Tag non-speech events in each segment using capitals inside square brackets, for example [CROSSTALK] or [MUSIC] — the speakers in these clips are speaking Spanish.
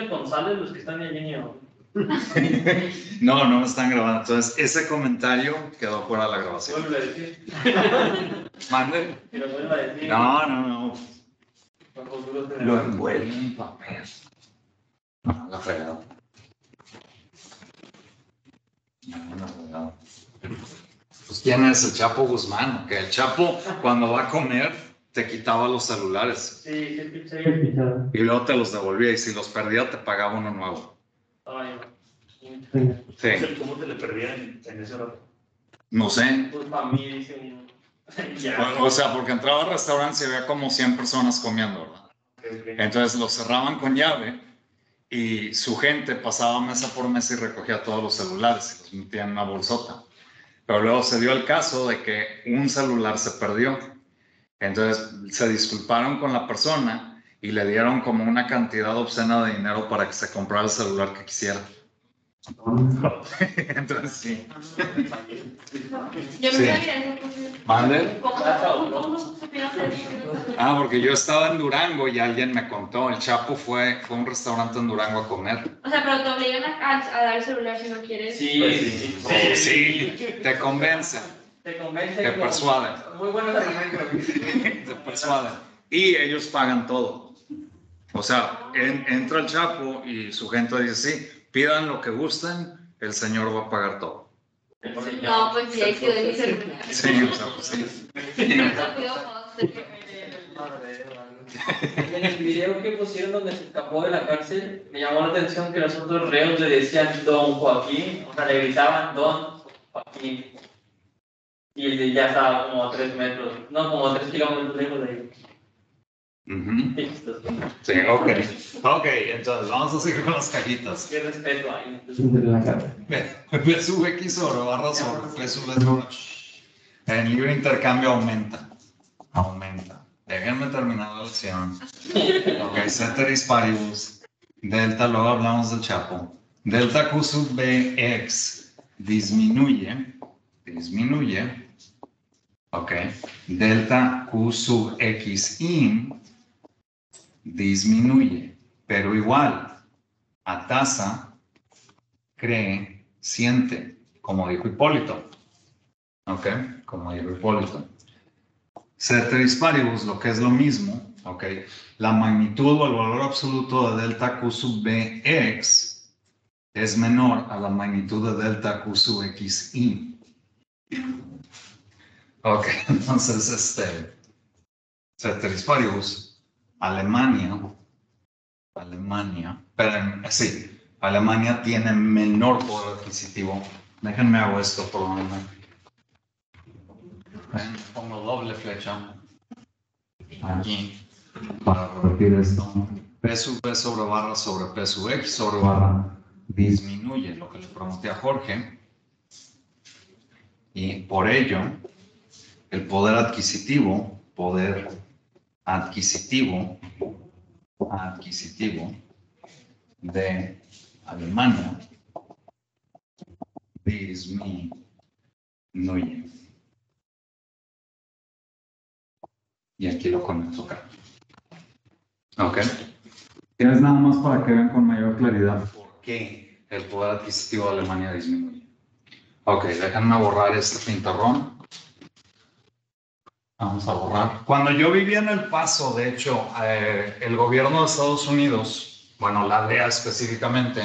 responsables los que están en línea. [LAUGHS] No, no me están grabando. Entonces, ese comentario quedó fuera de la grabación. Vuelve a decir. [LAUGHS] Mande. Que lo vuelva a decir. No, no, no. Lo envuelve en papel. No, la fregada. No, la fregada. Pues, ¿quién es el Chapo Guzmán? Que el Chapo, cuando va a comer, te quitaba los celulares Sí, y luego te los devolvía. Y si los perdía, te pagaba uno nuevo. Ay, no. Sí, ¿Cómo te le perdían en ese rato? no sé. Pues para mí dicen. [LAUGHS] Ya. O sea, porque entraba al restaurante y había como 100 personas comiendo, ¿verdad? Entonces los cerraban con llave y su gente pasaba mesa por mesa y recogía todos los celulares y los metía en una bolsota. Pero luego se dio el caso de que un celular se perdió. Entonces se disculparon con la persona y le dieron como una cantidad obscena de dinero para que se comprara el celular que quisiera. [LAUGHS] Entonces sí. Yo Sí. ¿Mande? Ah, porque yo estaba en Durango y alguien me contó, el Chapo fue, fue a un restaurante en Durango a comer. O sea, pero te obligan a, a dar el celular si no quieres. Sí, Pues sí, Sí, sí, te convence. Te convence. Te con- persuade. Muy buenos argumentos. te persuaden. Y ellos pagan todo. O sea, en- entra el Chapo y su gente dice, sí, pidan lo que gusten, el señor va a pagar todo. No, pues sí, quedó mi celular. Sí, o sea, pues sí. En el video que pusieron donde se escapó de la cárcel, me llamó la atención que los otros reos le decían Don Joaquín, o sea, le gritaban Don Joaquín. Y ya estaba como a tres metros, no, como a tres kilómetros lejos de ahí. Chistoso. Sí, ok. Ok, entonces vamos a seguir con las cajitas. Qué respeto hay. P sub X sobre barra sobre P sub S sobre... El libre intercambio aumenta. Aumenta. Déjenme terminar la lección. Ok, ceteris paribus. Delta, luego hablamos del Chapo. Delta Q sub Bx disminuye. Disminuye. Ok. Delta Q sub X in disminuye. Pero igual, a tasa cree, siente, como dijo Hipólito. ¿Ok? Como dijo Hipólito. Ceteris paribus, lo que es lo mismo, ¿ok? La magnitud o el valor absoluto de delta Q sub Bx es menor a la magnitud de delta Q sub X i. Ok, [LAUGHS] entonces, este, ceteris paribus, Alemania, Alemania, pero sí, Alemania tiene menor poder adquisitivo. Déjenme hago esto por menos. Ven, Pongo doble flecha aquí para repetir esto. P sub sobre barra sobre P sub X sobre barra disminuye lo que le pregunté a Jorge. Y por ello, el poder adquisitivo, poder adquisitivo, adquisitivo de Alemania disminuye. Y aquí lo conecto acá. Ok. Tienes nada más para que vean con mayor claridad por qué el poder adquisitivo de Alemania disminuye. Ok, déjenme borrar este pintarrón. Vamos a borrar. Cuando yo vivía en El Paso, de hecho, eh, el gobierno de Estados Unidos, bueno, la DEA específicamente,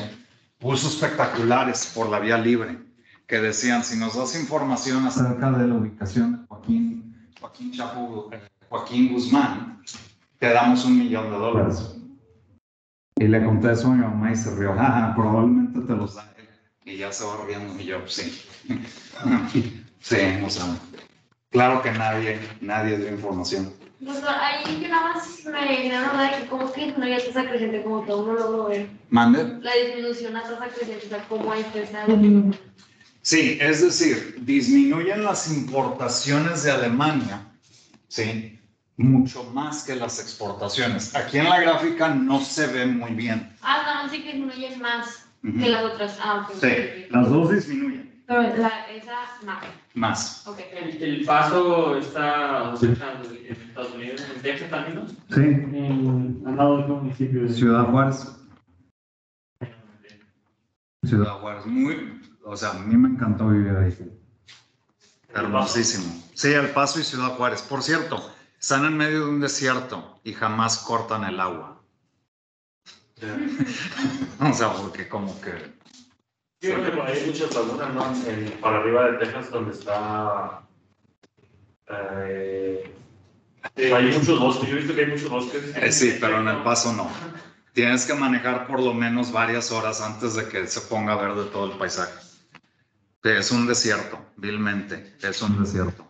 puso espectaculares por la vía libre que decían, si nos das información acerca de la ubicación de Joaquín, Joaquín eh, Joaquín Guzmán, te damos un millón de dólares. Y le conté eso a mi mamá y se rió, jaja, probablemente te los da. Y ya se va riendo y yo, sí. [LAUGHS] sí, o sea, claro que nadie, nadie dio información. Doctor, ahí que nada más me hablar de que como que no hay tasa creciente como todo uno logró ver. ¿Mande? La disminución a tasa creciente, o sea, cómo hay tasa Sí, es decir, disminuyen las importaciones de Alemania, ¿sí? Mucho más que las exportaciones. Aquí en la gráfica no se ve muy bien. Ah, no, sí que disminuyen más Ujú. que las otras. Ah, ok. Sí, ok. las dos disminuyen. Pero la, esa, no. Más. Ok. El, el paso está en Estados Unidos, en Texas también, ¿no? Sí, En, al lado del municipio de Ciudad Juárez. Ciudad Juárez. Muy, o sea, a mí me encantó vivir ahí. Hermosísimo. Sí, El Paso y Ciudad Juárez. Por cierto, están en medio de un desierto y jamás cortan el agua. [LAUGHS] [LAUGHS] o sea, porque como que... Sí, creo que hay muchas lagunas, ¿no? En- para arriba de Texas, donde está. Eh, hay muchos bosques. Yo he visto que hay muchos bosques. Eh, sí, pero en El Paso no. Tienes que manejar por lo menos varias horas antes de que se ponga verde todo el paisaje. Es un desierto, vilmente. Es un desierto.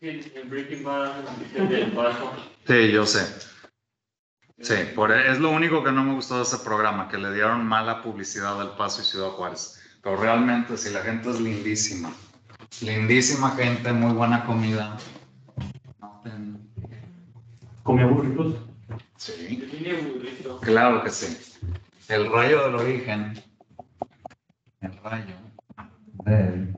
Sí, en Breaking Bad, el paso. Sí, yo sé. Sí, por, es lo único que no me gustó de ese programa, que le dieron mala publicidad al Paso y Ciudad Juárez. Pero realmente, si la gente es lindísima, lindísima gente, muy buena comida. ¿Comía burritos? Sí, Tiene burrito. claro que sí. El rayo del origen. El rayo del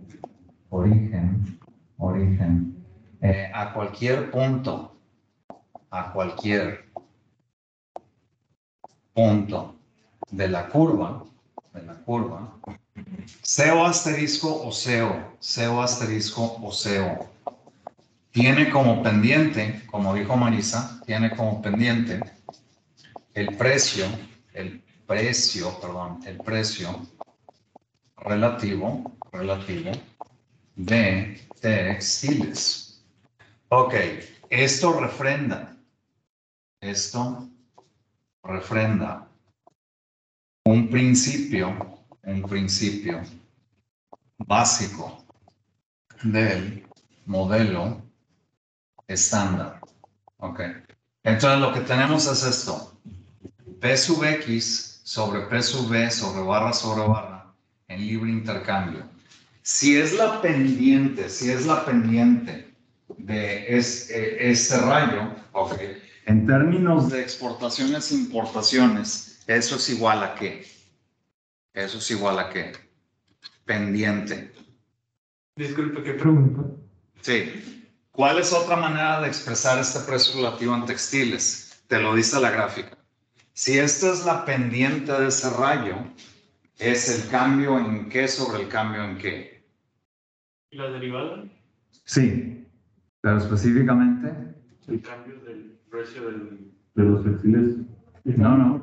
origen. Origen. eh, a cualquier punto. A cualquier punto de la curva. De la curva. SEO asterisco o SEO. SEO asterisco o SEO. Tiene como pendiente, como dijo Marisa, tiene como pendiente el precio, el precio, perdón, el precio relativo, relativo de textiles. Ok, esto refrenda, esto refrenda un principio, un principio básico del modelo estándar. Ok, entonces lo que tenemos es esto. P sub X sobre P sub V sobre barra sobre barra en libre intercambio. Si es la pendiente, si es la pendiente de eh, este rayo, ok, en términos de exportaciones e importaciones, eso es igual a qué? Eso es igual a qué? Pendiente. Disculpe, ¿qué pregunta? Sí. ¿Cuál es otra manera de expresar este precio relativo en textiles? Te lo dice la gráfica. Si esta es la pendiente de ese rayo, es el cambio en qué sobre el cambio en qué. ¿Y la derivada? Sí, pero específicamente. El cambio del precio del, de los textiles. No, no.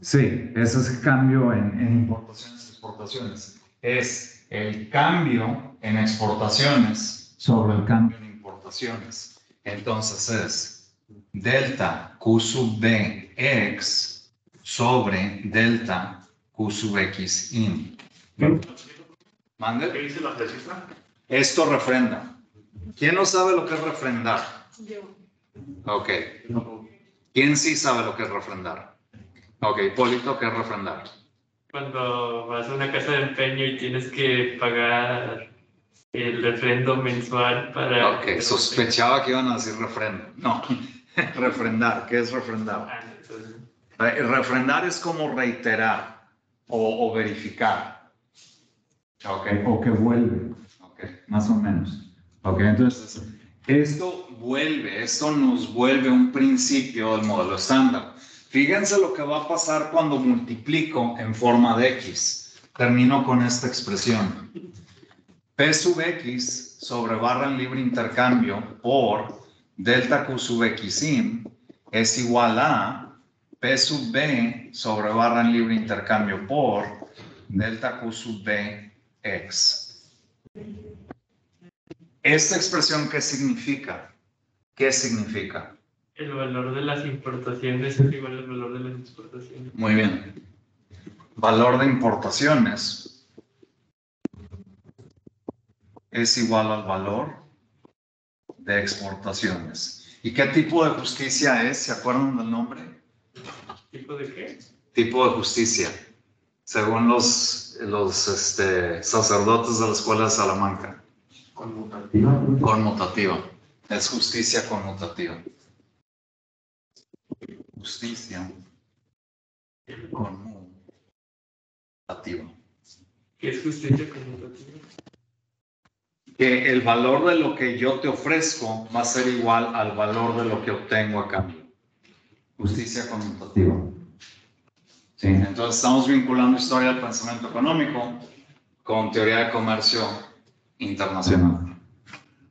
Sí, ese es el cambio en, en importaciones y exportaciones. Es el cambio en exportaciones sobre el cambio en importaciones. Entonces es delta Q sub B X sobre delta Q sub X in. ¿Qué ¿Mande? dice la fresita? Esto refrenda. ¿Quién no sabe lo que es refrendar? Yo. Ok. ¿Quién sí sabe lo que es refrendar? Ok, Polito, ¿qué es refrendar? Cuando vas a una casa de empeño y tienes que pagar el refrendo mensual para... Ok, sospechaba que iban a decir refrendo. No, [LAUGHS] refrendar. ¿Qué es refrendar? Ah, entonces, Re- Refrendar es como reiterar o, o verificar. Ok, o que vuelve. Ok, más o menos. Ok, entonces, esto vuelve, esto nos vuelve un principio del modelo estándar. Fíjense lo que va a pasar cuando multiplico en forma de X. Termino con esta expresión. P sub X sobre barra en libre intercambio por delta Q sub X in es igual a P sub B sobre barra en libre intercambio por delta Q sub B X. ¿Esta expresión qué significa? ¿Qué significa? El valor de las importaciones es igual al valor de las exportaciones. Muy bien. Valor de importaciones es igual al valor de exportaciones. ¿Y qué tipo de justicia es? ¿Se acuerdan del nombre? ¿Tipo de qué? Tipo de justicia, según los, los este, sacerdotes de la escuela de Salamanca. Conmutativa. Conmutativa. Es justicia conmutativa. Justicia conmutativa. ¿Qué es justicia conmutativa? Que el valor de lo que yo te ofrezco va a ser igual al valor de lo que obtengo a cambio. Justicia conmutativa. Sí, entonces estamos vinculando historia del pensamiento económico con teoría de comercio internacional.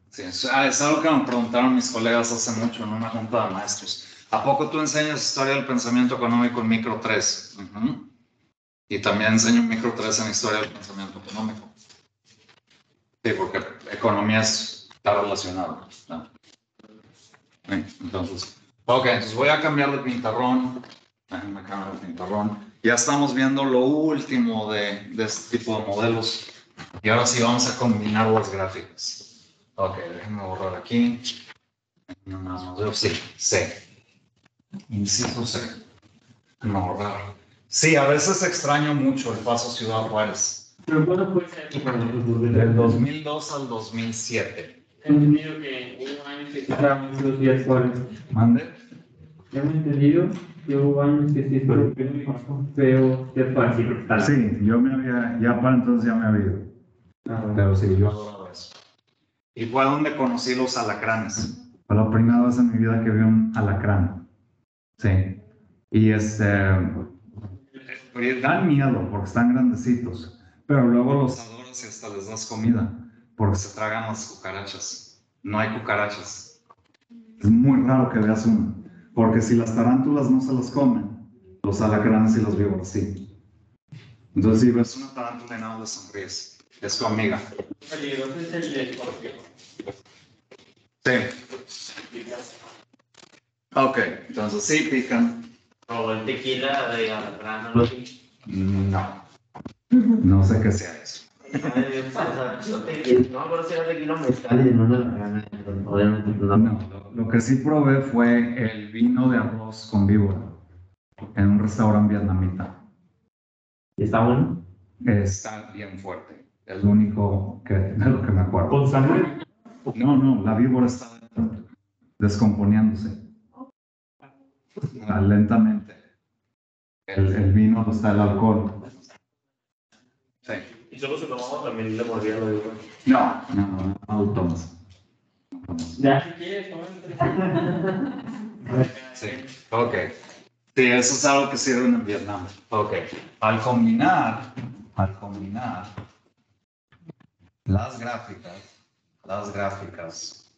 Sí, es, ah, es algo que me preguntaron mis colegas hace mucho en una junta de maestros. ¿A poco tú enseñas historia del pensamiento económico en micro 3? Ujú. Y también enseño en micro 3 en historia del pensamiento económico. Sí, porque economía es- está relacionada. ¿no? Sí, entonces, ok, entonces voy a cambiar de pintarrón. Déjenme cambiar de pintarrón. Ya estamos viendo lo último de, de este tipo de modelos. Y ahora sí vamos a combinar las gráficas. Ok, déjenme borrar aquí. No más. Sí, C. Inciso C. No borrar. Sí, a veces extraño mucho el paso Ciudad Juárez. Pero ¿cuándo fue esa? Del 2002 al 2007. He entendido que hubo años que estaban muchos días cuáles. ¿Mande? Tengo entendido que hubo años que sí feo, ya fácil. Sí, yo me había, ya para entonces ya me había ido. Pero sí, yo adoraba eso. Y fue donde conocí los alacranes. Fue la primera vez en mi vida que vi un alacrán. Sí. Y este. eh, Dan miedo porque están grandecitos. Pero luego los adoras y hasta les das comida. Porque se tragan las cucarachas. No hay cucarachas. Es muy raro que veas uno. Porque si las tarántulas no se las comen, los alacranes y los víboras sí. Entonces, si ves una tarántula y nada le sonríes, es tu amiga. Sí. Ok, entonces sí pican. O el tequila de. No. No sé qué sea eso. No lo, que sí probé fue el vino de arroz con víbora en un restaurante vietnamita. ¿Y está bueno? Está bien fuerte. Es lo único que, de lo que me acuerdo. Con sangre. No, no, la víbora está descomponiéndose. Ah, lentamente. El, el vino lo está el alcohol. Sí. Y solo se tomaba también le mordía. No, no, no, no tomas. No tomas. Ya, si quieres. Sí, ok. Sí, eso es algo que sirve en Vietnam. Ok. Al combinar, al combinar las gráficas, las gráficas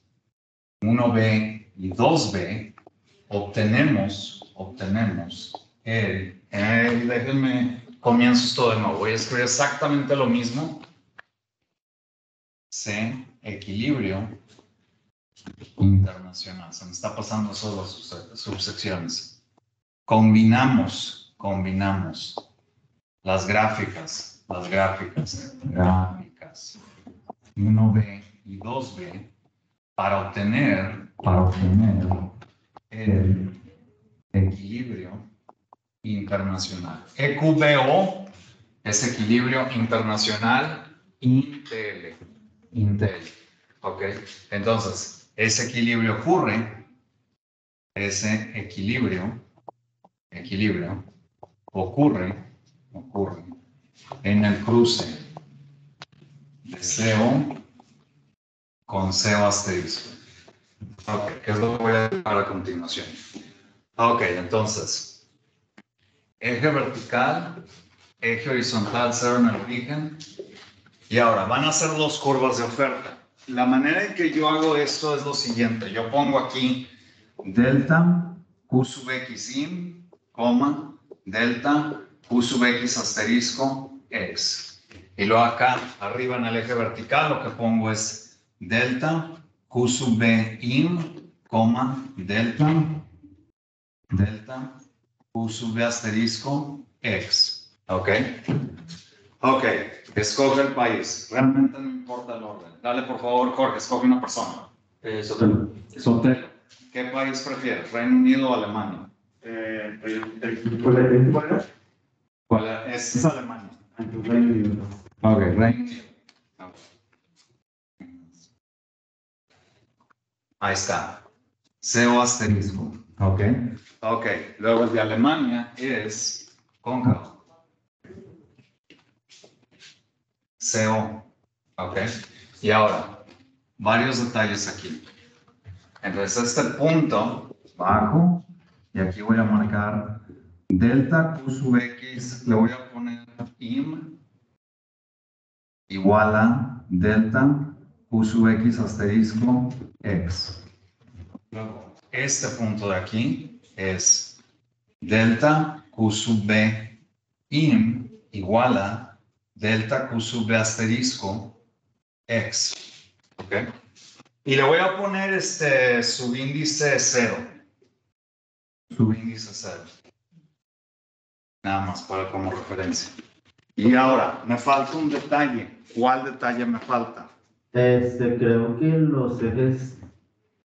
1B y 2B, obtenemos, obtenemos el, déjenme, comienzo esto de nuevo. Voy a escribir exactamente lo mismo. C, equilibrio internacional. Se me está pasando de las subse- subsecciones. Combinamos, combinamos las gráficas, las gráficas, gráficas 1B y 2B para obtener, para obtener el equilibrio internacional. EQBO es equilibrio internacional INTL. INTL. ¿Ok? Entonces, ese equilibrio ocurre, ese equilibrio, equilibrio, ocurre, ocurre en el cruce de CO con CO asterisco. Ok, ¿qué es lo que voy a dejar a continuación? Ok, entonces, eje vertical, eje horizontal, cero en el origen. Y ahora, van a ser dos curvas de oferta. La manera en que yo hago esto es lo siguiente. Yo pongo aquí delta Q sub X in, coma, delta Q sub X asterisco X. Y luego acá, arriba en el eje vertical, lo que pongo es delta Q sub B in, coma, delta, delta Q sub B asterisco X. ¿Ok? Ok, escoge el país. Realmente no importa el orden. Dale, por favor, Jorge, escoge una persona. Eh, Sotelo. Sotelo. ¿Qué país prefieres? ¿Reino Unido o Alemania? Eh, el- el- ¿Cuál es? ¿Cuál es? ¿Cuál es? Alemania. Entonces, Reino Unido. Ok, Reino Unido. Ok. Ahí está. CO asterisco. Ok. Ok, luego el de Alemania es cóncavo. CO. Ok. Y ahora, varios detalles aquí. Entonces, este punto bajo, y aquí voy a marcar delta Q sub X, le voy a poner im igual a delta Q sub X asterisco X. Este punto de aquí es delta Q sub B im igual a delta Q sub B asterisco X. ¿Ok? Y le voy a poner este subíndice cero. Subíndice cero. Nada más para como referencia. Y ahora, me falta un detalle. ¿Cuál detalle me falta? Este, creo que los ejes,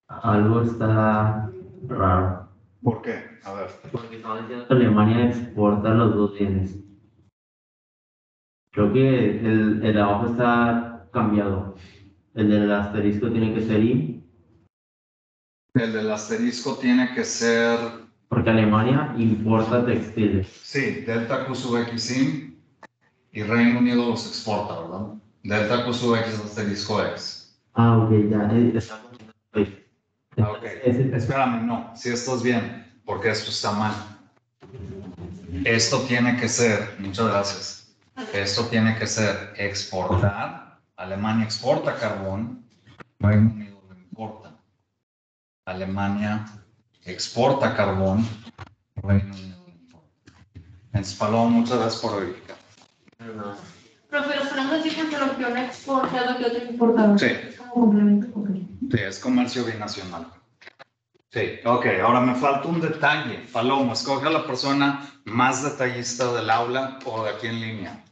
algo está raro. ¿Por qué? A ver. Porque estaba diciendo que Alemania exporta los dos bienes. Creo que el, el abajo está cambiado. El del asterisco tiene que ser I, El del asterisco tiene que ser, porque Alemania importa textiles. sí, delta Q sub X im y Reino Unido los exporta, ¿verdad? Delta Q sub X asterisco X. Ah, ok, ya. eh, está. Ah, ok. Espérame, no, si esto es bien, porque esto está mal. Esto tiene que ser, muchas gracias, esto tiene que ser exportar. Alemania exporta carbón, Reino Unido lo importa. Alemania exporta carbón, Reino Unido lo importa. Entonces, Paloma, muchas gracias por verificar. Profe, lo ponemos así porque lo que uno exporta es lo que otro importa. Sí. Es como complemento. ok. Sí, es comercio binacional. Sí, ok, ahora me falta un detalle. Paloma, escoge a la persona más detallista del aula o de aquí en línea.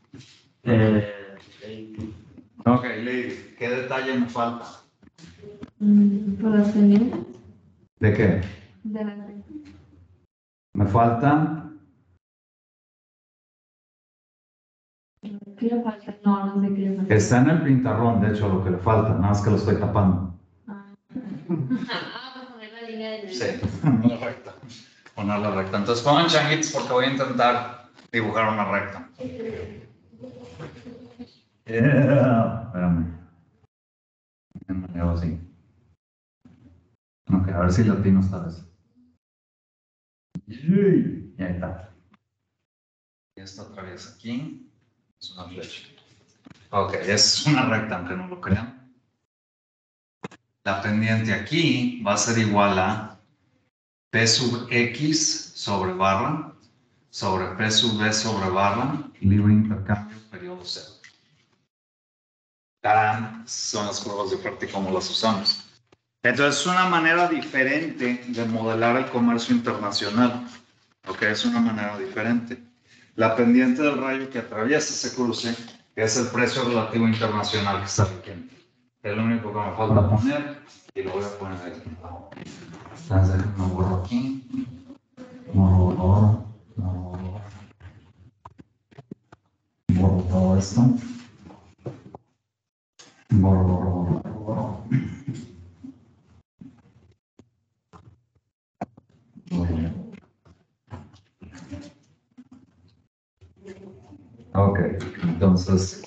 Eh, Ok, Lady, ¿qué detalle me falta? Mm, Por las pendientes ¿De qué? de la Me falta. ¿Qué le falta? No, no sé qué le falta. Está en el pintarrón, de hecho, lo que le falta, nada más que lo estoy tapando. Ah, Ah, pues poner la línea de Sí, [LAUGHS] una recta. Ponerla recta. Entonces pongan changuitos porque voy a intentar dibujar una recta. [LAUGHS] Yeah. Espérame. Hago así. Ok, a ver si latino esta vez. Y ahí está. Y esta otra vez aquí. Es una flecha. Ok, es una recta, aunque no lo crean. La pendiente aquí va a ser igual a P sub X sobre barra sobre P sub B sobre barra libre intercambio periodo cero. Tarán, son las curvas de oferta y cómo las usamos. Entonces es una manera diferente de modelar el comercio internacional. Ok, es una manera diferente. La pendiente del rayo que atraviesa ese cruce es el precio relativo internacional que está vigente. Es lo único que me falta poner y lo voy a poner aquí. Entonces déjenme borro aquí. Borro, borro, borro, borro. Todo esto. Borro, borro, borro. Muy bien. Ok, entonces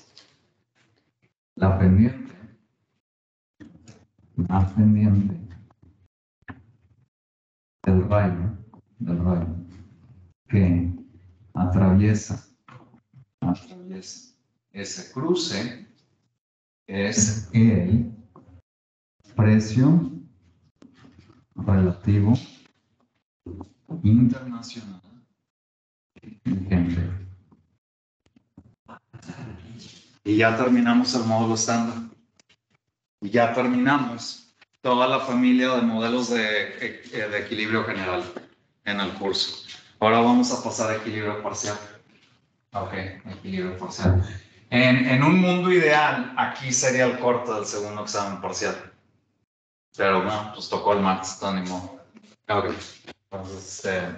la pendiente, la pendiente del rayo, del rayo, que atraviesa, atraviesa ese cruce, es el precio relativo internacional. Y ya terminamos el módulo estándar. Y ya terminamos toda la familia de modelos de, eh, de equilibrio general en el curso. Ahora vamos a pasar a equilibrio parcial. Ok, equilibrio parcial. En, en un mundo ideal, aquí sería el corte del segundo examen parcial. Pero no, pues tocó el martes, no, ni modo. Ok, entonces eh,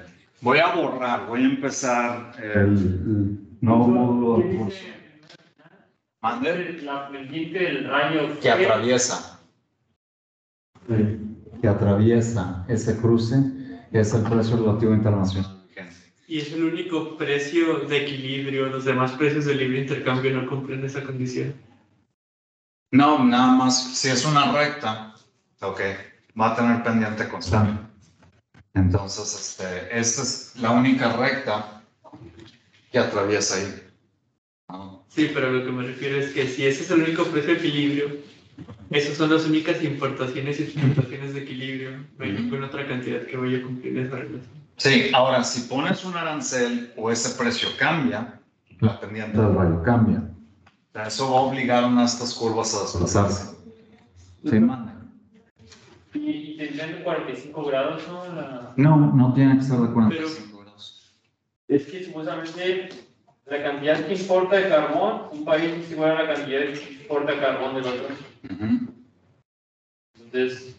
voy a borrar, voy a empezar el nuevo módulo del curso. Mande. La pendiente del rayo. Que atraviesa. Que atraviesa ese cruce es el precio relativo internacional vigente. Y es el único precio de equilibrio. Los demás precios de libre intercambio no cumplen esa condición. No, nada más, si es una recta, ok, va a tener pendiente constante. Entonces, este, esta es la única recta que atraviesa ahí. ¿no? Sí, pero lo que me refiero es que si ese es el único precio de equilibrio, esas son las únicas importaciones y exportaciones de equilibrio. No hay ninguna otra cantidad que vaya a cumplir esa relación. Sí, ahora, si pones un arancel o ese precio cambia, la pendiente del rayo cambia. O sea, Eso va a obligar a estas curvas a desplazarse. Sí, manda. Y, y tendrían de 45 grados, ¿no? La- No, no tiene que ser de 45 grados. Es que supuestamente la cantidad que importa de carbón, un país es igual a la cantidad que importa carbón del otro. Entonces,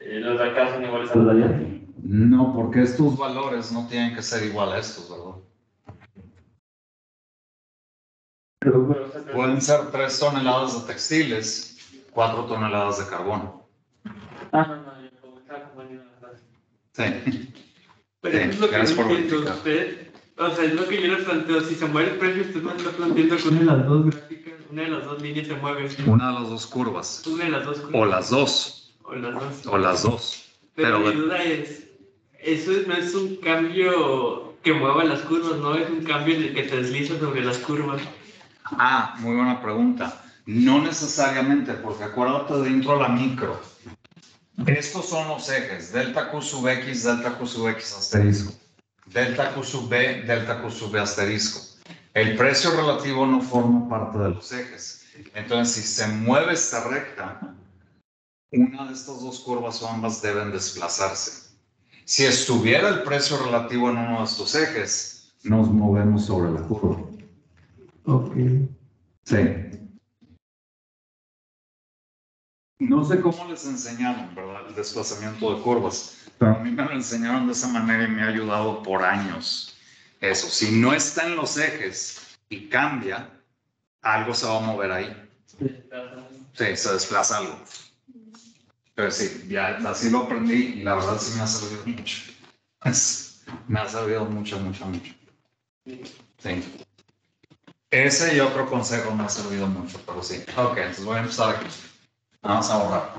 eh, los de acá son iguales a los de allá. No, porque estos valores no tienen que ser igual a estos, ¿verdad? Pueden ser 3 toneladas de textiles, 4 toneladas de carbón. Ah, no, no, yo como estaba. Sí. Pero Sí, es lo que no entiendo. Usted, o sea, es lo que yo le planteo. Si se mueve el precio, usted me está planteando que una de las dos gráficas, una de las dos líneas se mueve. Una de las dos curvas. Una de las dos. O las dos. O las dos. O las dos. Pero, Pero- mi duda es, eso es- no es un cambio que mueva las curvas, no es un cambio en el que te deslizas sobre las curvas. Ah, muy buena pregunta. No necesariamente, porque acuérdate dentro de la micro. Estos son los ejes, delta Q sub X, delta Q sub X asterisco. Delta Q sub B, delta Q sub B asterisco. El precio relativo no forma parte de los ejes. Entonces, si se mueve esta recta, una de estas dos curvas o ambas deben desplazarse. Si estuviera el precio relativo en uno de estos ejes, nos movemos sobre la curva. Ok. Sí. No sé cómo les enseñaron, ¿verdad? El desplazamiento de curvas, pero a mí me lo enseñaron de esa manera y me ha ayudado por años. Eso, si no está en los ejes y cambia, algo se va a mover ahí. Sí, se desplaza algo. Pero sí, ya así lo aprendí y la verdad sí me ha servido mucho. Me ha servido mucho, mucho, mucho. Sí. Ese y otro consejo me ha servido mucho, pero sí. Ok, entonces voy a empezar aquí. Vamos a borrar.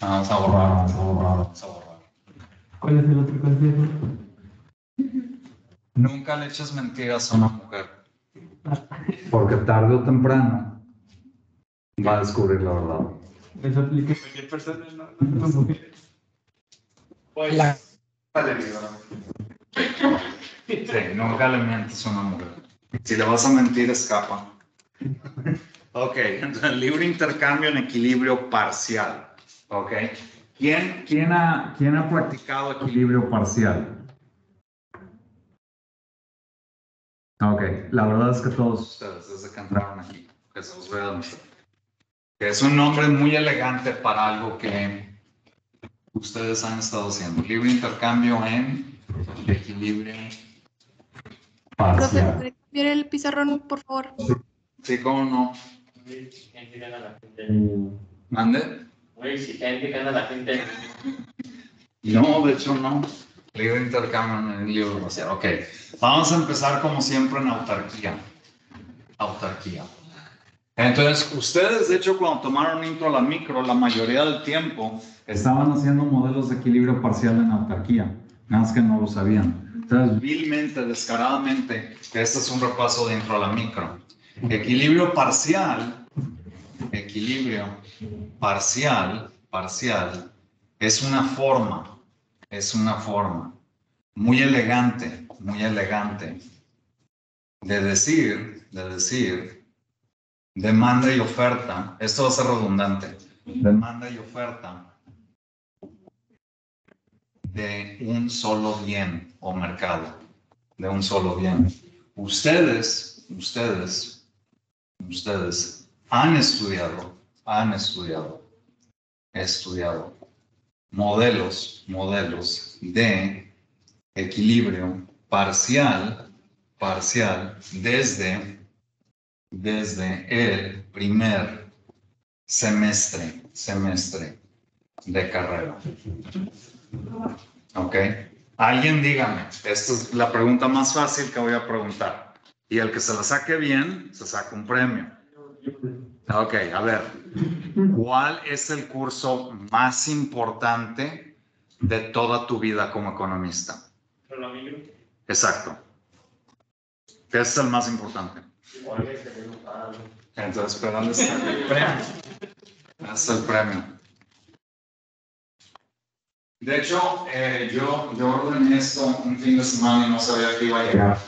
Vamos a borrar, vamos a borrar, vamos a borrar. ¿Cuál es el otro consejo? Nunca le eches mentiras a una mujer. Porque tarde o temprano va a descubrir la verdad. Eso aplica a cualquier persona, no, mujeres. Pues, La- Sí, nunca le mientes a una mujer. Si le vas a mentir, escapa. Ok, entonces libre intercambio en equilibrio parcial. Ok. ¿Quién, quién, ha, quién ha practicado equilibrio parcial? Ok, la verdad es que todos ustedes, desde que entraron aquí, que se los voy a demostrar. Que es un nombre muy elegante para algo que ustedes han estado haciendo. Libre intercambio en equilibrio Profe, parcial. ¿puede cambiar el pizarrón, por favor? Sí, cómo no. Que anda la gente. ¿Mande? Anda la gente. No, de hecho no. Libre intercambio en el libro parcial. Ok, vamos a empezar como siempre en autarquía. Autarquía. Entonces, ustedes, de hecho, cuando tomaron intro a la micro, la mayoría del tiempo estaban haciendo modelos de equilibrio parcial en autarquía. Nada más que no lo sabían. Entonces, vilmente, descaradamente, este es un repaso de intro a la micro. Equilibrio parcial, equilibrio parcial, parcial, es una forma, es una forma muy elegante, muy elegante de decir, de decir, demanda y oferta, esto va a ser redundante, demanda y oferta de un solo bien o mercado, de un solo bien. Ustedes, ustedes, ustedes han estudiado, han estudiado, estudiado modelos, modelos de equilibrio parcial, parcial desde, desde el primer semestre, semestre de carrera. ¿Ok? Alguien dígame, esta es la pregunta más fácil que voy a preguntar. Y el que se la saque bien, se saca un premio. Ok, a ver. ¿Cuál es el curso más importante de toda tu vida como economista. Lo micro. Exacto. Ese es el más importante. Entonces, pero ¿dónde está el premio? ¿Dónde está el premio? De hecho, eh, yo, yo ordené esto un fin de semana y no sabía que iba a llegar.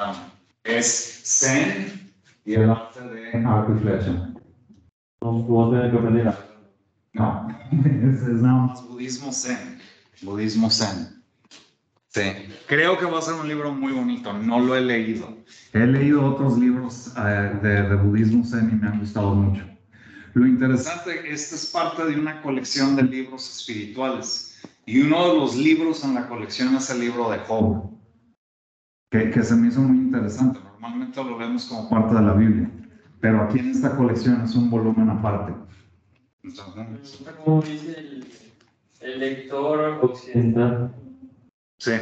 Um, es Zen y el arte de arco y flecha. No, tener que aprender a- No, [LAUGHS] es, es nada más budismo zen. Budismo zen. Sí, creo que va a ser un libro muy bonito. No lo he leído. He leído otros libros eh, de, de budismo zen y me han gustado mucho. Lo interesante, esta es parte de una colección de libros espirituales. Y uno de los libros en la colección es el libro de Job, que, que se me hizo muy interesante. Normalmente lo vemos como parte de la Biblia, pero aquí en esta colección es un volumen aparte. Entonces, Como dice el, el lector occidental. Sí,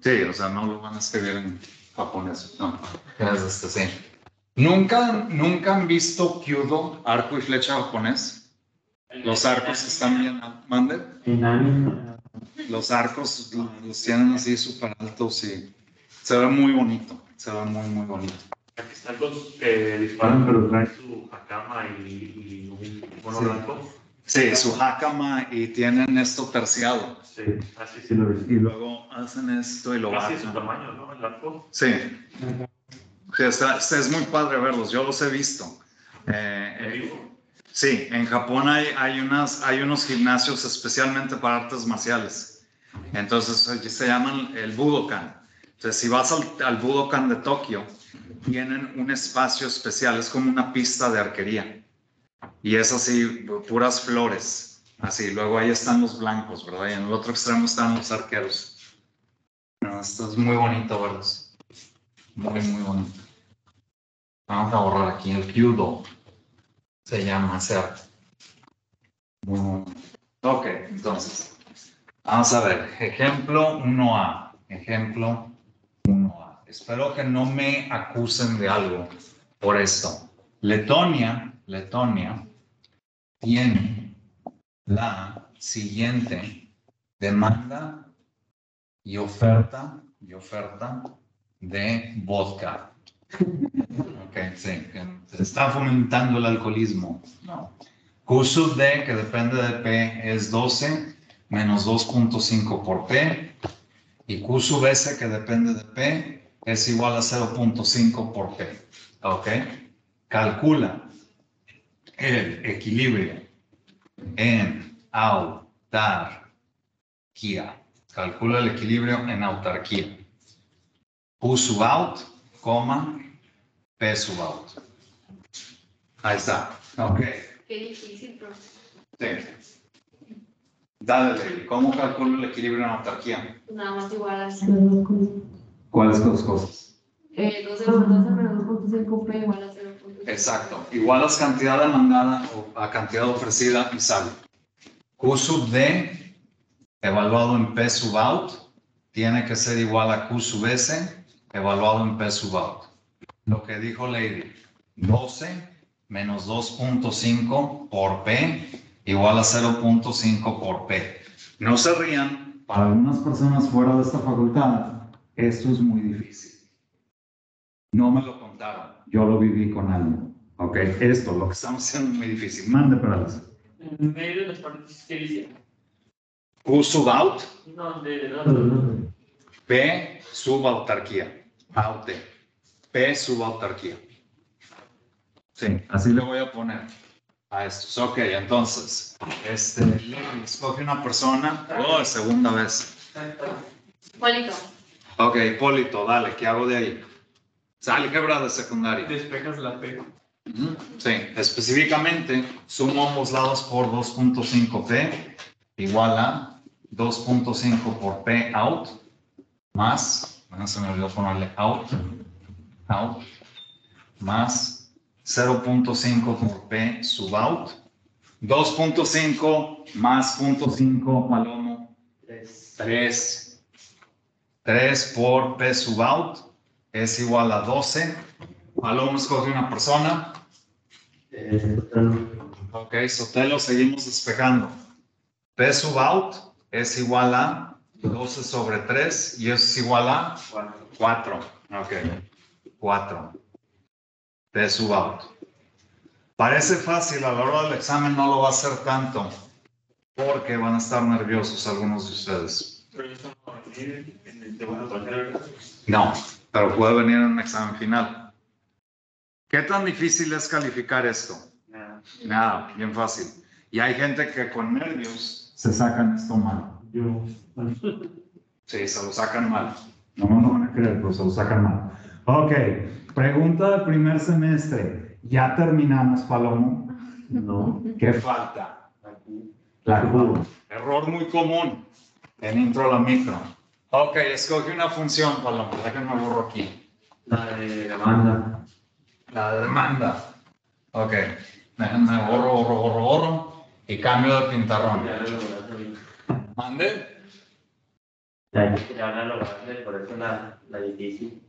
sí, o sea, no lo van a escribir en japonés. No, es este, sí. ¿Nunca, ¿Nunca han visto Kyudo, arco y flecha japonés? Los arcos están bien, mande. En anime, Los arcos los tienen así súper altos y se ve muy bonito. Se ve muy, muy bonito. Aquí están los que disparan, pero traen su hakama y, y un mono Sí. blanco. Sí, su hakama y tienen esto terciado. Sí, así sí lo ves. Y luego hacen esto y lo Casi de su bajan. tamaño, ¿no? El arco. Sí. Sí, está- está- es muy padre verlos, yo los he visto. Eh, En eh, vivo. Sí, en Japón hay, hay, unas, hay unos gimnasios especialmente para artes marciales. Entonces eh, se llaman el Budokan. Entonces si vas al, al Budokan de Tokio, tienen un espacio especial, es como una pista de arquería. Y es así, pu- puras flores. Así, luego ahí están los blancos, ¿verdad? Y en el otro extremo están los arqueros. No, esto es muy bonito verlos. Muy, muy bonito. Vamos a borrar aquí el Kyudo. Se llama. Muy bonito. Ok, entonces. Vamos a ver. Ejemplo 1A. Ejemplo 1A. Espero que no me acusen de algo por esto. Letonia, Letonia tiene la siguiente demanda y oferta y oferta de vodka. Ok, sí, se está fomentando el alcoholismo. No. Q sub D, que depende de P, es 12 menos 2.5 por P. Y Q sub S, que depende de P, es igual a 0.5 por P. Ok. Calcula el equilibrio en autarquía. Calcula el equilibrio en autarquía. Q sub out, coma, P sub out. Ahí está. Ok. Qué difícil, pero. Sí. Dale, ¿cómo calculo el equilibrio en autarquía? Nada más igual a ¿Cuáles dos cosas? eh, 12 por 12 menos 2.5 P igual a 0.5. Exacto. Igualas cantidad demandada o a cantidad ofrecida y sale. Q sub D, evaluado en P sub out, tiene que ser igual a Q sub S, evaluado en P sub out. Lo que dijo Lady, 12 menos 2.5 por P igual a 0.5 por P. No se rían, para algunas personas fuera de esta facultad, esto es muy difícil. No me lo contaron, yo lo viví con alguien. Ok, esto, lo que estamos haciendo es muy difícil. Mande para En medio de las paréntesis que dice. Q sub out, No, de, de, de, P subautarquía. Out. P subautarquía. Sí, así le voy a poner a estos. Ok, entonces, este, escoge una persona. Oh, segunda vez. Juanito. Ok, Polito, dale, ¿qué hago de ahí? Sale álgebra de secundaria. Despejas la P. Sí, específicamente sumo ambos lados por 2.5p igual a 2.5 por p out más, bueno, se me olvidó ponerle out, out, más 0.5 por p sub out, 2.5 más 0.5 palomo, 3, 3 por p sub out es igual a 12, palomo escoge una persona, eh, Ok, Sotelo seguimos despejando. P sub out es igual a 12 sobre 3 y eso es igual a 4. Ok, 4. P sub out. Parece fácil, a la hora del examen no lo va a hacer tanto porque van a estar nerviosos algunos de ustedes. No pero puede venir en un examen final. ¿Qué tan difícil es calificar esto? Nada, bien fácil. Y hay gente que con nervios se sacan esto mal. Yo. Sí, se lo sacan mal. No me lo van a creer, pero se lo sacan mal. Ok, pregunta del primer semestre. Ya terminamos, Palomo. No. ¿Qué falta? La curva. Error muy común en intro a la micro. Ok, escoge una función, Palomo. Déjenme borro aquí. La de demanda. La de demanda. Ok, déjenme borro, borro, borro, borro. Y cambio de pintarrón. Ya lo lograste. ¿Mande? Ya tirarle a lo grande, por eso la, la difícil.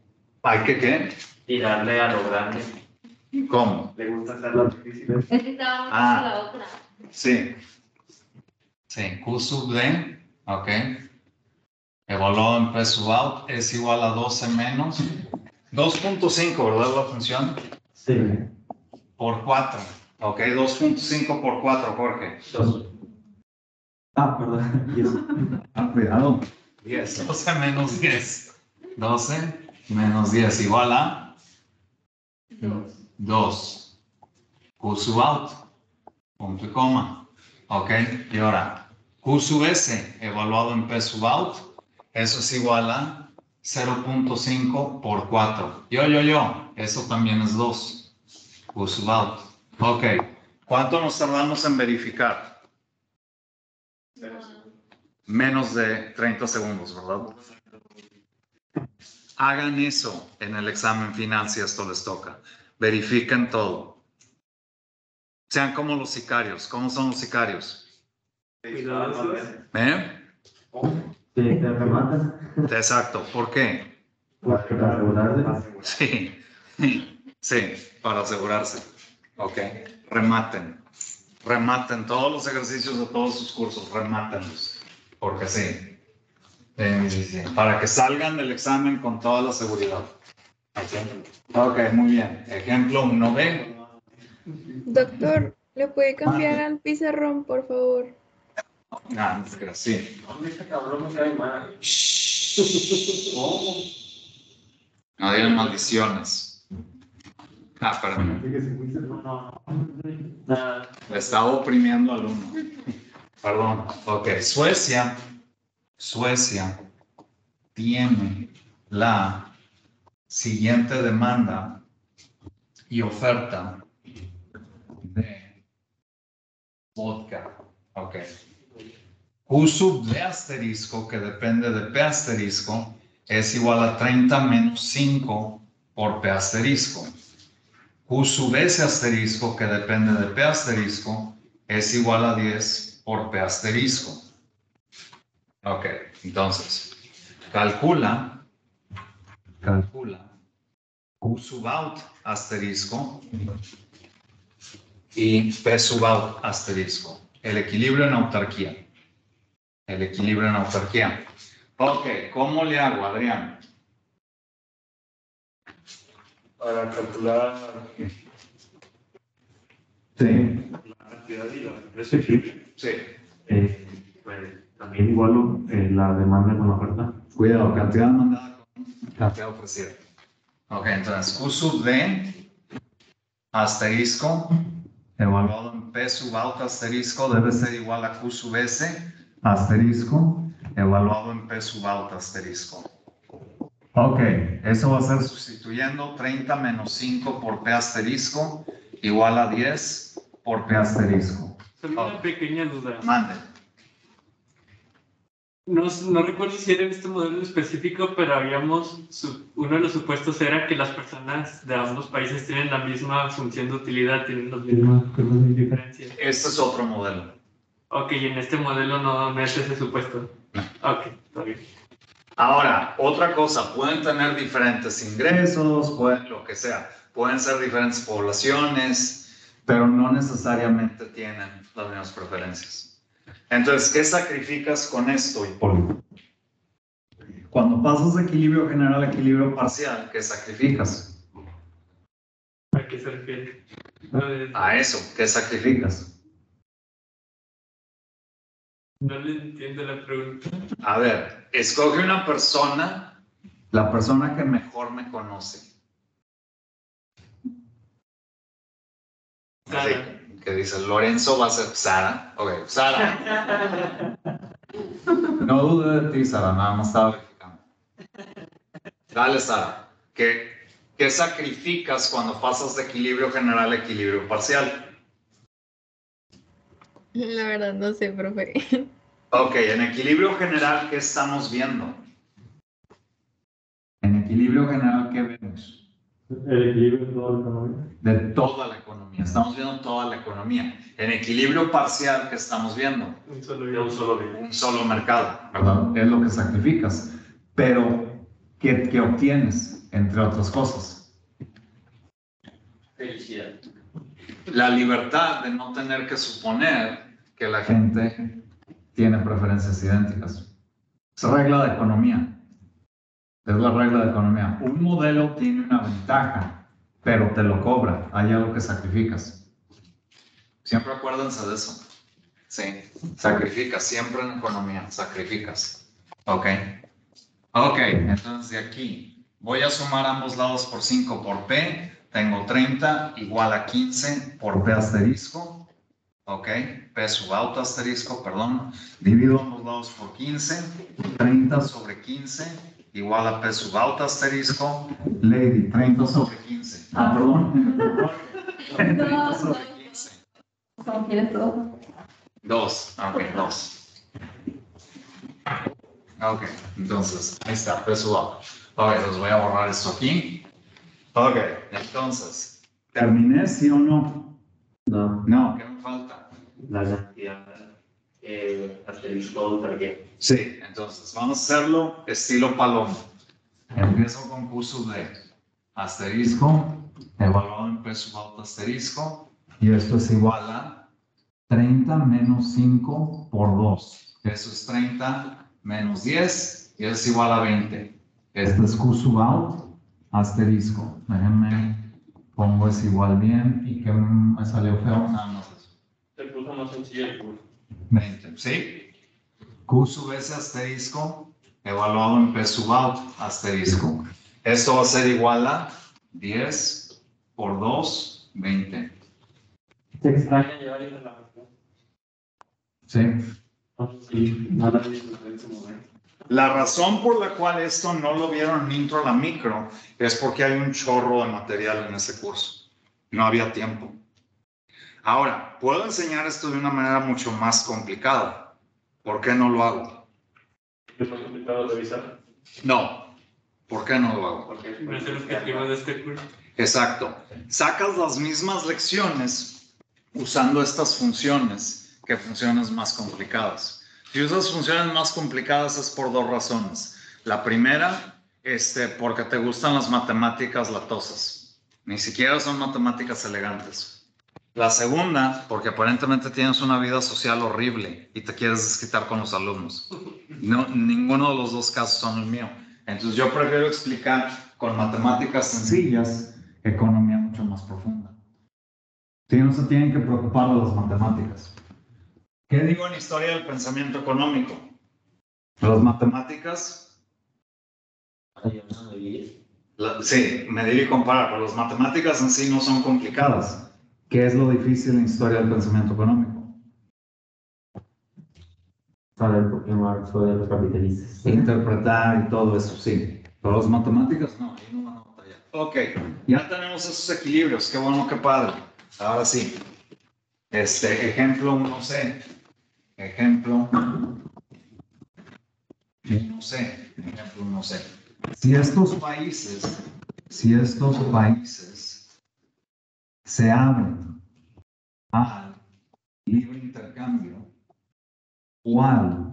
¿Hay que qué? Tirarle a lo grande. ¿Cómo? Le gusta hacer las difíciles. Es que Ah. la otra. Sí. Sí, Q sub D, ok. Evaluado en P sub out es igual a 12 menos 2.5, ¿verdad la función? Sí. Por 4. Ok, 2.5 por 4, Jorge. Dos. Ah, perdón. [LAUGHS] Ah, cuidado. 10. 12 menos 10. 12 menos 10 igual a 2. Q sub out. Punto y coma. Ok, y ahora Q sub S evaluado en P sub out. Eso es igual a 0.5 por 4. Yo, yo, yo. Eso también es 2. Q sub out. Ok. ¿Cuánto nos tardamos en verificar? Menos de 30 segundos, ¿verdad? Hagan eso en el examen final si esto les toca. Verifiquen todo. Sean como los sicarios. ¿Cómo son los sicarios? ¿Eh? Sí, te rematan. Exacto. ¿Por qué? Para asegurarse. Sí. Sí, para asegurarse. Ok. Rematen. Rematen todos los ejercicios de todos sus cursos. Remátenlos. Porque sí. Sí, sí, sí. Para que salgan del examen con toda la seguridad. Ok, muy bien. Ejemplo 1B. Doctor, ¿le puede cambiar al pizarrón, por favor? Ah, sí. Este cabrón me cae mal. No digan maldiciones. Ah, perdón. Le estaba oprimiendo al uno. Perdón. Ok, Suecia. Suecia tiene la siguiente demanda y oferta de vodka. Ok. Q sub de asterisco, que depende de P asterisco, es igual a 30 menos 5 por P asterisco. Q sub S asterisco, que depende de P asterisco, es igual a 10 por P asterisco. Ok, entonces, calcula, calcula Q sub out asterisco y P sub out asterisco. El equilibrio en autarquía. El equilibrio en autarquía. Ok, ¿cómo le hago, Adrián? Para calcular Sí. la cantidad y la. Sí. Eh, pues también igual eh, la demanda con la oferta. Cuidado, cantidad demandada con cantidad ofrecida. Ok, entonces Q sub D asterisco evaluado en P sub out asterisco debe ser igual a Q sub S asterisco evaluado en P sub out asterisco. Ok, eso va a ser sustituyendo 30 menos 5 por P asterisco igual a 10 por P asterisco. Solo una pequeña duda. Mande. No, no recuerdo si era en este modelo específico, pero habíamos, su- uno de los supuestos era que las personas de ambos países tienen la misma función de utilidad, tienen las mismas diferencias. Este es otro modelo. Ok, y en este modelo no, no es ese supuesto. Ok, está bien. Ahora, otra cosa, pueden tener diferentes ingresos, pueden, lo que sea, pueden ser diferentes poblaciones, pero no necesariamente tienen las mismas preferencias. Entonces, ¿qué sacrificas con esto, Hipólito? Cuando pasas de equilibrio general a equilibrio parcial, ¿qué sacrificas? ¿A qué se refiere? A eso, ¿qué sacrificas? no le entiendo la pregunta. A ver, escoge una persona, la persona que mejor me conoce. Así, que dice, Lorenzo va a ser Sara. Ok, Sara. [LAUGHS] No dude de ti, Sara, nada más estaba verificando. Dale, Sara. ¿Qué, ¿Qué sacrificas cuando pasas de equilibrio general a equilibrio parcial? La verdad, no sé, profe. Ok, en equilibrio general, ¿qué estamos viendo? En equilibrio general. El equilibrio de toda la economía. De toda la economía. Estamos viendo toda la economía. En equilibrio parcial, ¿qué estamos viendo? Un solo De un solo bien. Un solo mercado, ¿verdad? Es lo que sacrificas. Pero, ¿qué, qué obtienes? Entre otras cosas. Felicidad. La libertad de no tener que suponer que la gente tiene preferencias idénticas. Es regla de economía. Es la regla de economía. Un modelo tiene una ventaja, pero te lo cobra. Hay algo que sacrificas. Siempre acuérdense de eso. Sí, sacrificas. Siempre en economía, sacrificas. Ok. Ok, entonces de aquí voy a sumar ambos lados por 5 por P. Tengo 30 igual a 15 por P asterisco. Ok, P sub auto asterisco, perdón. Divido ambos lados por 15. 30 sobre 15 igual a P sub auto asterisco. Lady, 30 sobre 15. Ah, perdón. [LAUGHS] 30 sobre 15. ¿Cómo quieres todo? 2. Ok, 2. Ok, entonces, ahí está, P sub auto. Ok, los voy a borrar esto aquí. Ok, entonces, ¿terminé sí o no? No, No, ¿qué me falta? la cantidad. Eh, asterisco que. Sí, entonces vamos a hacerlo estilo palomo. Empiezo con Q sub D. Asterisco, evaluado en P sub auto asterisco. Y esto es igual a 30 menos 5 por 2. Eso es 30 menos 10 y es igual a 20. Este es Q sub out asterisco. Déjenme, pongo es igual bien y que me salió feo nada más eso. Se puso más sencillo el curso. 20, ¿sí? Q sub S asterisco evaluado en P sub out asterisco. Esto va a ser igual a 10 por 2, 20. Se extraña llevar a la. ¿Sí? La razón por la cual esto no lo vieron en intro a la micro es porque hay un chorro de material en ese curso. No había tiempo. Ahora, puedo enseñar esto de una manera mucho más complicada. ¿Por qué no lo hago? Es más complicado revisar. No. ¿Por qué no lo hago? Porque No es el objetivo de este curso. Exacto. Sacas las mismas lecciones usando estas funciones que funciones más complicadas. Si usas funciones más complicadas es por dos razones. La primera, este, porque te gustan las matemáticas latosas. Ni siquiera son matemáticas elegantes. La segunda, porque aparentemente tienes una vida social horrible y te quieres desquitar con los alumnos. No, ninguno de los dos casos son el mío. Entonces yo prefiero explicar con matemáticas sencillas economía mucho más profunda. Si no se tienen que preocupar de las matemáticas. ¿Qué digo en historia del pensamiento económico? Las matemáticas, la- sí, medir y comparar, pero las matemáticas en sí no son complicadas. ¿Qué es lo difícil en historia del pensamiento económico? Saber por qué Marx odia a los capitalistas. Interpretar y todo eso, sí. Pero las matemáticas no, ahí no van a batallar. Ok, ya tenemos esos equilibrios, qué bueno, qué padre. Ahora sí. Este, ejemplo 1C. Ejemplo 1C. Ejemplo 1C. Si estos países, si estos países se abren al libre intercambio, ¿cuál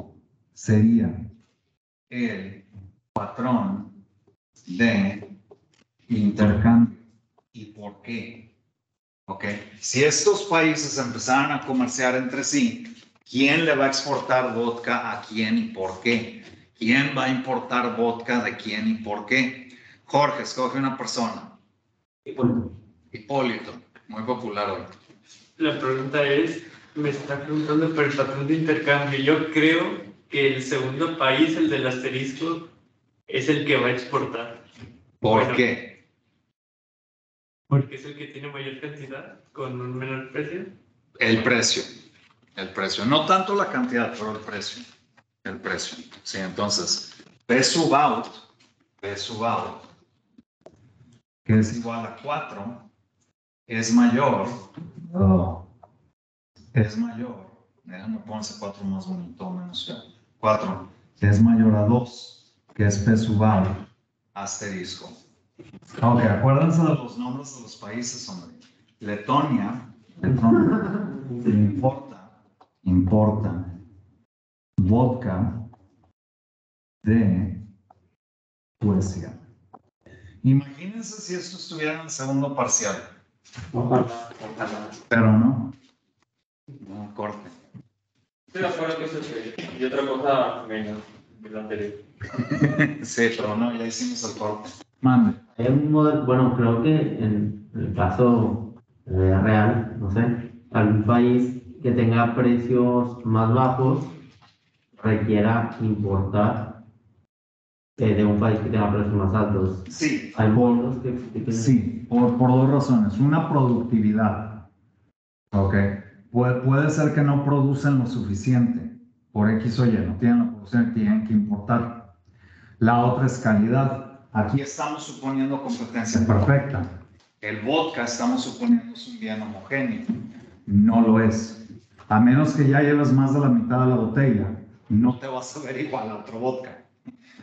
sería el patrón de intercambio? ¿Y por qué? ¿Ok? Si estos países empezaran a comerciar entre sí, ¿quién le va a exportar vodka a quién y por qué? ¿Quién va a importar vodka de quién y por qué? Jorge, escoge una persona. Hipólito, muy popular hoy. La pregunta es, me está preguntando por el patrón de intercambio. Yo creo que el segundo país, el del asterisco, es el que va a exportar. ¿Por Bueno. qué? Porque es el que tiene mayor cantidad con un menor precio. El precio. El precio. No tanto la cantidad, pero el precio. El precio. Sí, entonces, P sub out, P sub out, que es igual a 4, es mayor. oh, es mayor. Déjame poner ese 4 más bonito, menos 4. Es mayor a 2, que es P sub out, asterisco. Ok, acuérdense de los nombres de los países, hombre. Letonia, Letonia importa, importa vodka de Suecia. Imagínense si esto estuviera en el segundo parcial, pero no. No, corte. Estoy de acuerdo que eso es Y otra cosa menos de lo anterior. Sí, pero no, ya hicimos el corte. Mande. Hay un modelo, bueno, creo que en el caso vida real, no sé, algún país que tenga precios más bajos requiera importar eh, de un país que tenga precios más altos. Sí, Hay modelos que expliquen eso. Sí, por, por dos razones. Una, productividad. Ok. Puede, puede ser que no producen lo suficiente por X o Y, no tienen la producción, tienen que importar. La otra es calidad. Aquí estamos suponiendo competencia perfecta. El vodka estamos suponiendo es un bien homogéneo. No lo es. A menos que ya lleves más de la mitad de la botella, no te vas a ver igual a otro vodka.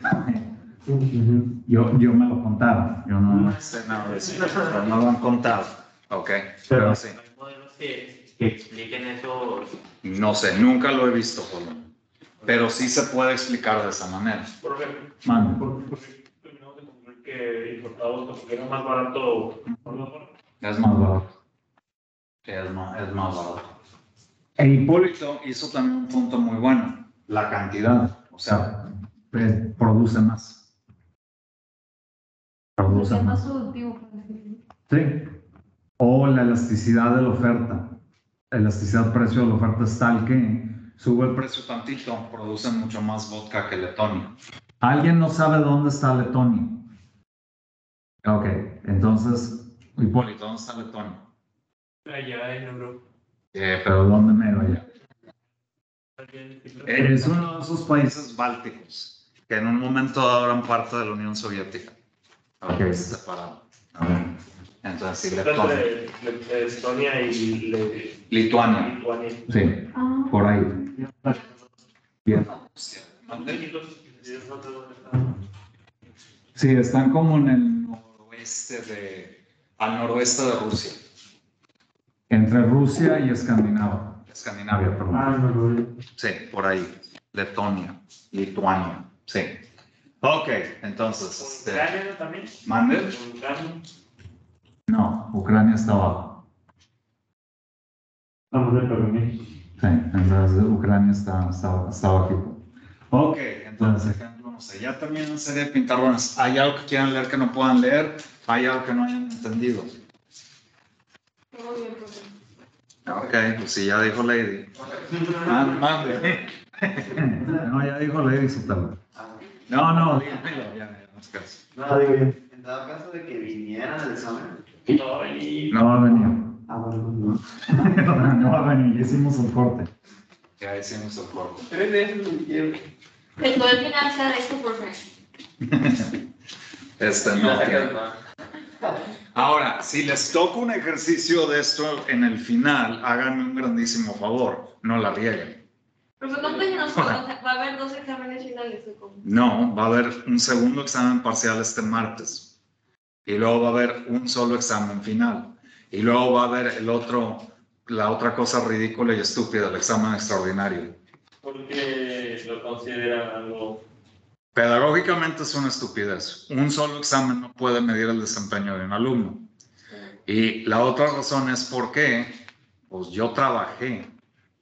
[LAUGHS] Ujú. Yo, yo me lo contaron. Yo no sé nada de eso. pero No lo han contado. Ok. Pero sí. Hay modelos que, que expliquen eso. No sé, nunca lo he visto, Polo. Pero sí se puede explicar de esa manera. Por ejemplo, Mande. por- porque terminamos de concluir que importábamos porque era más barato. Es más barato. Es más, es más barato. E Hipólito hizo también un punto muy bueno. La cantidad. O sea, produce más. Produce más. productivo. Sí. O la elasticidad de la oferta. Elasticidad precio de la oferta es tal que sube el precio tantito, produce mucho más vodka que Letonia. ¿Alguien no sabe dónde está Letonia? Ok, entonces, Hipólito, ¿dónde está Letonia? Allá en Europa. Eh, pero ¿dónde mero allá? Es uno de esos países bálticos que en un momento dado eran parte de la Unión Soviética. Ok, separado. A ver, Entonces, sí, Letonia. Estonia y le- Lituania. Lituania. Sí, Ah, por ahí. Bien. No. Sí, están como en el noroeste de, al noroeste de Rusia. Entre Rusia y Escandinavia. Escandinavia, perdón. Ah, no, no. Sí, por ahí. Letonia, Lituania. Sí. Ok, entonces. este, ¿Ucrania también? ¿Mande? ¿Ucrania? No, Ucrania está abajo. Vamos a ver, Sí, entonces Ucrania está, está, está abajito. Ok, entonces, ejemplo, no sé, ya terminan en serie de pintarrones. ¿Hay algo que quieran leer que no puedan leer? ¿Hay algo que no hayan entendido? Ok, pues si ya dijo Lady. Ah, mande. [LAUGHS] No, ya dijo Lady Sotelo. No, no, dígamelo, ya, ya, no es caso. No, digo yo. En dado caso de que vinieran al examen. Ay, No va a venir. Ah, bueno, no. [LAUGHS] No va a venir, ya hicimos el corte. Ya hicimos el corte. Tres veces lo quiero. El final sea de esto, profe. [LAUGHS] Este Me no. Ahora, si les toca un ejercicio de esto en el final, háganme un grandísimo favor, no la rieguen. Profe, ¿cómo que nos va a haber dos exámenes finales? No, va a haber un segundo examen parcial este martes. Y luego va a haber un solo examen final. Y luego va a haber el otro, la otra cosa ridícula y estúpida, el examen extraordinario. Porque lo consideran algo. Pedagógicamente es una estupidez. Un solo examen no puede medir el desempeño de un alumno. Y la otra razón es por qué, pues yo trabajé.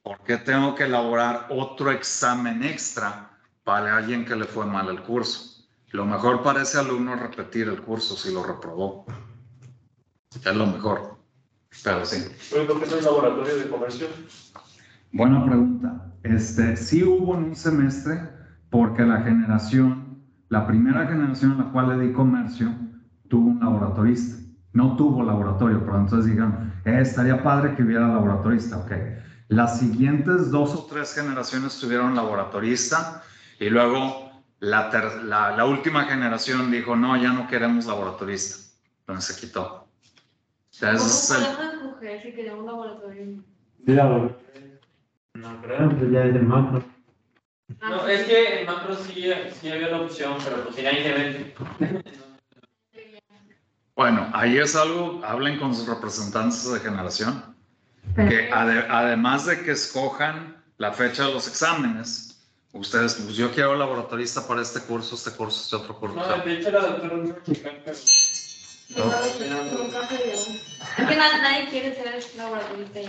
¿Por qué tengo que elaborar otro examen extra para alguien que le fue mal el curso? Lo mejor para ese alumno es repetir el curso si lo reprobó. Es lo mejor. Pero sí. ¿Pero qué es el laboratorio de comercio? Buena pregunta. Este, sí hubo en un semestre porque la generación, la primera generación en la cual le di comercio, tuvo un laboratorista. No tuvo laboratorio, pero entonces dijeron, eh, estaría padre que hubiera laboratorista. Ok. Las siguientes dos o tres generaciones tuvieron laboratorista y luego la, ter- la, la última generación dijo, no, ya no queremos laboratorista. Entonces se quitó. ¿Cómo Entonces, el- podemos escoger si queremos laboratorio? Mira, no creo. Entonces ya es el macro. No, es que en macro sí, sí había la opción, pero pues si nadie se. Bueno, ahí es algo, hablen con sus representantes de generación, que ade- además de que escojan la fecha de los exámenes, ustedes, pues yo quiero laboratorista para este curso, este curso, este otro curso. No, de hecho la doctora no dio. Es que na- nadie quiere ser laboratorista.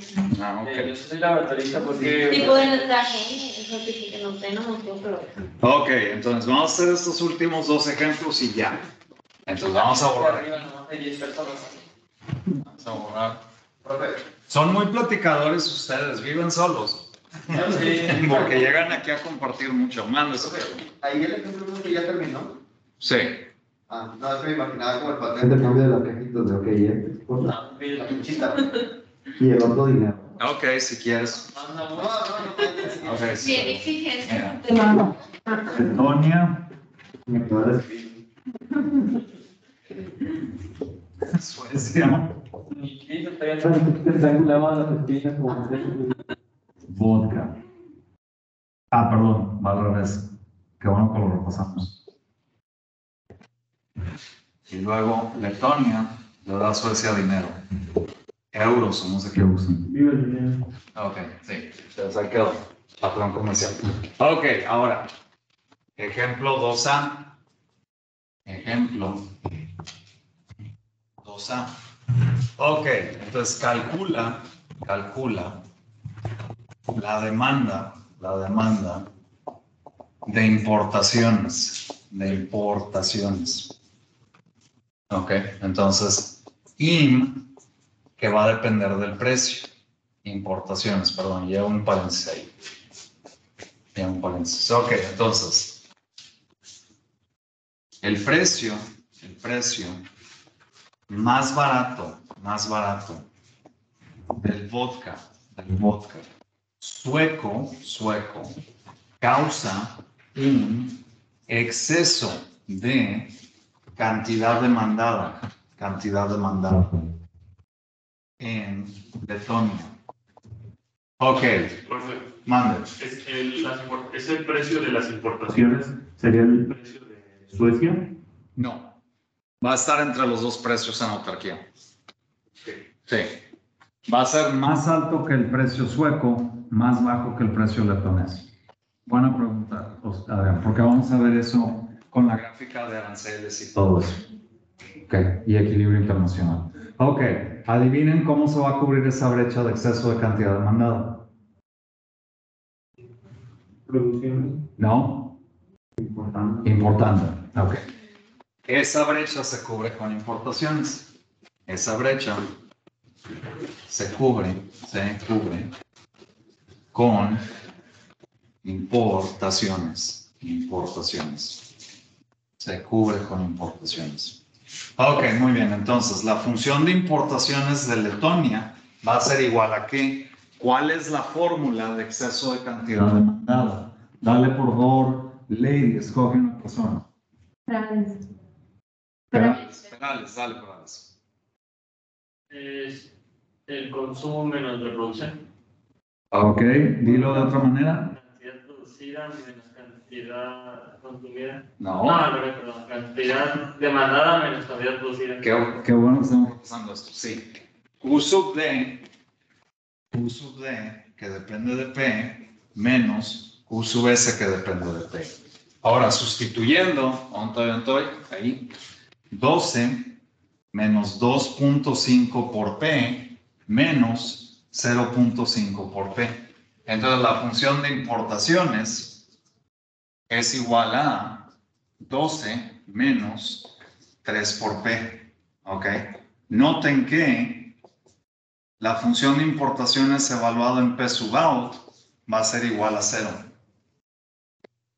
Ah, ok. Eh, yo soy laboratorista porque... Tipo de la gente, eso que que no sé, no acuerdo, pero. Ok, entonces vamos a hacer estos últimos dos ejemplos y ya. Entonces vamos a borrar. Arriba nomás hay 10 personas. Vamos a borrar. Son muy platicadores ustedes, viven solos. [LAUGHS] Porque llegan aquí a compartir mucho. Mándense. Ahí el ejemplo que ya terminó. Sí. Ah, no, es que me imaginaba como el patente. cambio de las cajitas de OK, ¿eh? La pinchita. [LAUGHS] Y el otro dinero. Ok, si quieres. Manda No, uno. no, no. no, Ok, Bien sí. exigente. Letonia, Me escribir. [LAUGHS] Suecia, vodka. Ah, perdón, va al revés. Qué bueno que lo repasamos. Y luego Letonia le da a Suecia dinero. Euros, o no sé qué usan. Ok, sí, entonces ahí quedó. Patrón comercial. Ok, ahora, ejemplo 2A. Ejemplo 2A. Ok, entonces calcula, calcula la demanda, la demanda de importaciones, de importaciones. Ok, entonces, IM, que va a depender del precio. Importaciones, perdón, lleva un paréntesis ahí. Lleva un paréntesis. Ok, entonces, el precio, el precio más barato, más barato del vodka, del vodka sueco, sueco, causa un exceso de cantidad demandada, cantidad demandada en Letonia. Ok, mande. es el, ¿es el precio de las importaciones? ¿Sería el precio de Suecia? No. Va a estar entre los dos precios en autarquía. Sí. Va a ser más alto que el precio sueco, más bajo que el precio letonés. Buena pregunta, Adrián, porque vamos a ver eso con la gráfica de aranceles y todo eso. Ok, y equilibrio internacional. Ok, adivinen cómo se va a cubrir esa brecha de exceso de cantidad demandada. Producción ¿No? importante. Importante. Ok. Esa brecha se cubre con importaciones. Esa brecha se cubre, se cubre con importaciones. Importaciones. Se cubre con importaciones. Ok, muy bien. Entonces, la función de importaciones de Letonia va a ser igual a qué? ¿Cuál es la fórmula de exceso de cantidad demandada? Dale por favor, Lady, escoge una persona. Francia. Perales, Perales, dale Perales. Es el consumo menos la producción. Ok, dilo de otra manera. Cantidad producida menos cantidad consumida. No. No, revés, perdón. Cantidad demandada menos cantidad producida. Qué, qué bueno que estamos repasando esto. Sí. Q sub D, Q sub D, que depende de P, menos Q sub S, que depende de P. Ahora, sustituyendo, ¿dónde estoy? Ahí. 12 menos 2.5 por P menos 0.5 por P. Entonces la función de importaciones es igual a 12 menos 3 por P. ¿Ok? Noten que la función de importaciones evaluada en P sub out va a ser igual a 0.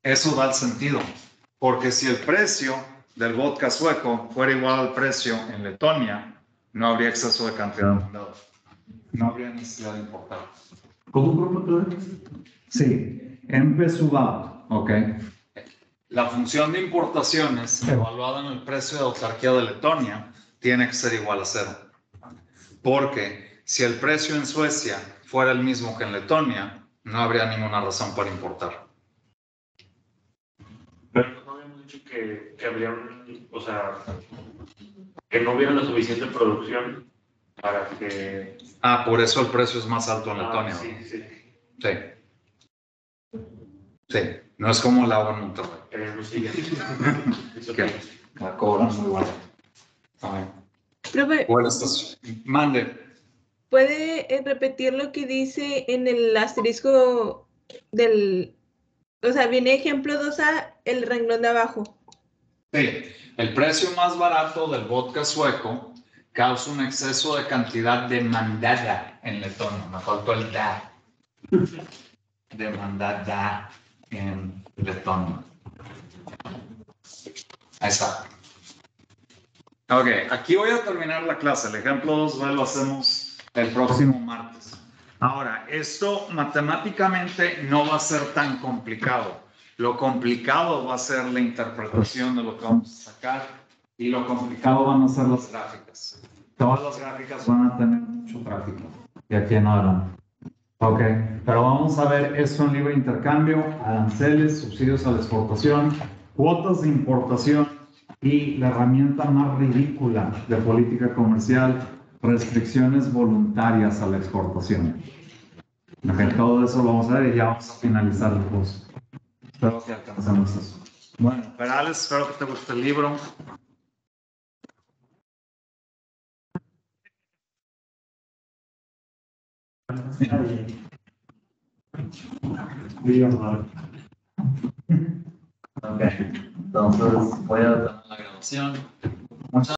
Eso da el sentido, porque si el precio del vodka sueco fuera igual al precio en Letonia, no habría exceso de cantidad de moneda. No habría necesidad de importar. ¿Cómo eres? Sí, en P sub out, ¿ok? La función de importaciones evaluada en el precio de autarquía de Letonia tiene que ser igual a cero. Porque si el precio en Suecia fuera el mismo que en Letonia, no habría ninguna razón para importar. Que, que habría un, o sea, que no hubiera la suficiente producción para que... Ah, por eso el precio es más alto en Ah, Letonia. sí, sí. Sí. Sí, no es como el agua en Monterrey. Eh, lo sigue. [LAUGHS] Sí. La cobran muy buena. Profe, ¿Cuál estás? Mande. ¿puede eh, repetir lo que dice en el asterisco del... O sea, viene ejemplo 2A, el renglón de abajo. Sí, el precio más barato del vodka sueco causa un exceso de cantidad demandada en Letonia. Me faltó el da. Demandada en Letonia. Ahí está. Ok, aquí voy a terminar la clase. El ejemplo 2 lo hacemos el próximo martes. Ahora, esto matemáticamente no va a ser tan complicado. Lo complicado va a ser la interpretación de lo que vamos a sacar y lo complicado van a ser las gráficas. Todas las gráficas van a tener mucho tráfico y aquí no harán. Ok, pero vamos a ver esto en libre intercambio, aranceles, subsidios a la exportación, cuotas de importación y la herramienta más ridícula de política comercial, restricciones voluntarias a la exportación. Ok, todo eso lo vamos a ver y ya vamos a finalizar el curso. Espero que alcancemos eso. Bueno, Perales, espero que te guste el libro. Ok, entonces voy a tomar la grabación.